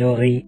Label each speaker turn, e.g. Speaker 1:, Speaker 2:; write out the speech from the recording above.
Speaker 1: I'm